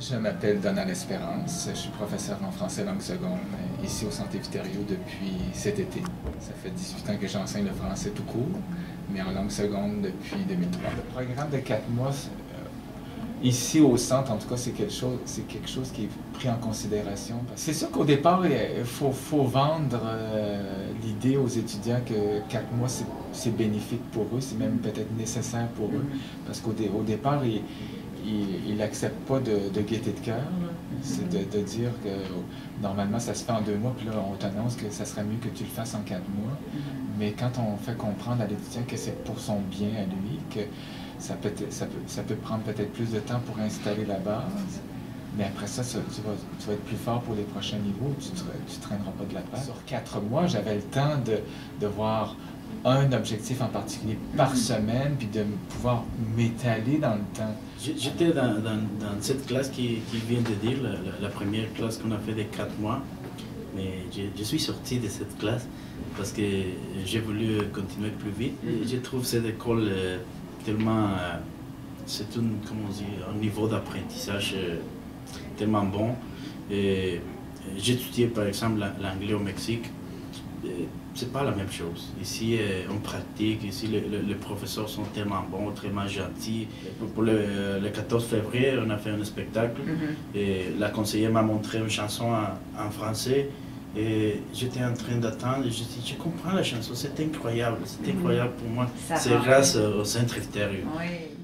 Je m'appelle Donald Espérance, je suis professeur en français langue seconde ici au Centre Eviterio depuis cet été. Ça fait 18 ans que j'enseigne le français tout court, mais en langue seconde depuis 2003. Le programme de 4 mois, euh, ici au centre, en tout cas, c'est quelque chose, c'est quelque chose qui est pris en considération. C'est sûr qu'au départ, il faut, faut vendre euh, l'idée aux étudiants que 4 mois, c'est bénéfique pour eux, c'est même peut-être nécessaire pour eux, parce qu'au départ, ils il n'accepte pas de, de, gaieté de cœur. C'est de, dire que normalement ça se fait en deux mois, puis là on t'annonce que ça serait mieux que tu le fasses en quatre mois. Mais quand on fait comprendre à l'étudiant que c'est pour son bien à lui, que ça peut, ça peut, ça peut prendre peut-être plus de temps pour installer la base, mais après ça, tu, vas, tu, vas, être plus fort pour les prochains niveaux, tu ne traîneras pas de la passe. Sur quatre mois, j'avais le temps de, de voir un objectif en particulier par semaine, puis de pouvoir m'étaler dans le temps? J'étais dans, dans, cette classe qui, qui vient de dire, la, première classe qu'on a fait de quatre mois, mais je, suis sorti de cette classe parce que j'ai voulu continuer plus vite. Et je trouve cette école euh, tellement, euh, c'est un, comment on dit, un niveau d'apprentissage euh, tellement bon. Étudié par exemple l'anglais au Mexique c'est pas la même chose. Ici, euh, on pratique, ici, les, professeurs sont tellement bons, tellement gentils. Pour le, 14 février, on a fait un spectacle mm-hmm. et la conseillère m'a montré une chanson en, français. Et j'étais en train d'attendre et je dis, je comprends la chanson, c'est incroyable, c'est mm-hmm. incroyable pour moi. C'est grâce au Centre Oui.